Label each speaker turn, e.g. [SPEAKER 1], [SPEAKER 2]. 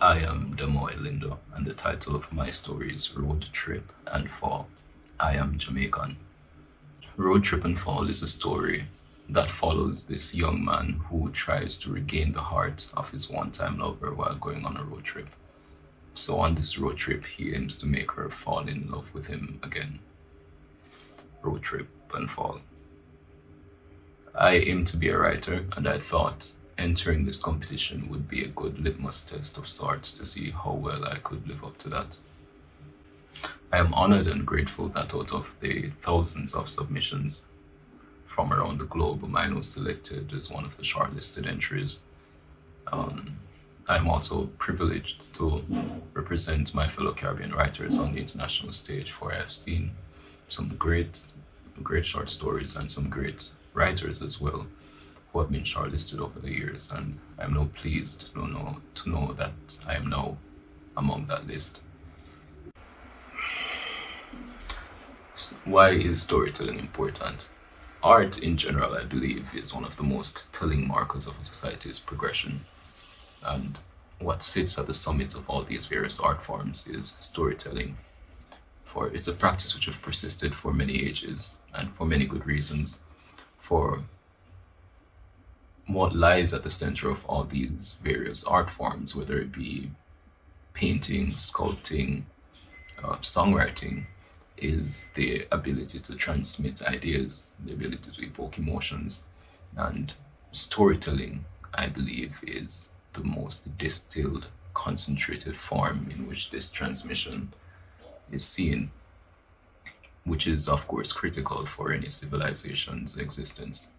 [SPEAKER 1] I am Demoy Lindo, and the title of my story is Road Trip and Fall. I am Jamaican. Road Trip and Fall is a story that follows this young man who tries to regain the heart of his one time lover while going on a road trip. So, on this road trip, he aims to make her fall in love with him again. Road Trip and Fall. I aim to be a writer, and I thought entering this competition would be a good litmus test of sorts to see how well I could live up to that. I am honored and grateful that out of the thousands of submissions from around the globe, mine was selected as one of the shortlisted entries. Um, I'm also privileged to represent my fellow Caribbean writers on the international stage, for I have seen some great, great short stories and some great writers as well who have been shortlisted over the years, and I'm now pleased to know, to know that I am now among that list. Why is storytelling important? Art in general, I believe, is one of the most telling markers of a society's progression. And what sits at the summit of all these various art forms is storytelling. For it's a practice which has persisted for many ages and for many good reasons. For what lies at the center of all these various art forms, whether it be painting, sculpting, uh, songwriting, is the ability to transmit ideas, the ability to evoke emotions. And storytelling, I believe, is the most distilled, concentrated form in which this transmission is seen, which is, of course, critical for any civilization's existence.